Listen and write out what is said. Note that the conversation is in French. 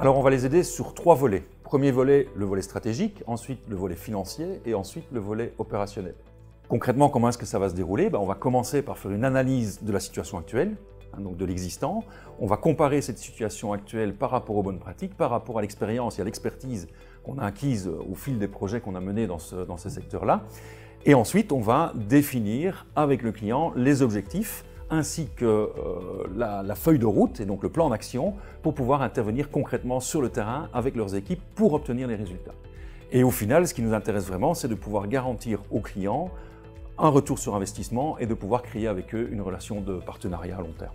Alors on va les aider sur trois volets. Premier volet, le volet stratégique, ensuite le volet financier et ensuite le volet opérationnel. Concrètement, comment est-ce que ça va se dérouler? Ben, On va commencer par faire une analyse de la situation actuelle, hein, donc de l'existant. On va comparer cette situation actuelle par rapport aux bonnes pratiques, par rapport à l'expérience et à l'expertise qu'on a acquise au fil des projets qu'on a menés dans, ce, dans ces secteurs-là. Et ensuite, on va définir avec le client les objectifs ainsi que euh, la, la, feuille de route et donc le plan d'action pour pouvoir intervenir concrètement sur le terrain avec leurs équipes pour obtenir les résultats. Et au final, ce qui nous intéresse vraiment, c'est de pouvoir garantir aux clients un retour sur investissement et de pouvoir créer avec eux une relation de partenariat à long terme.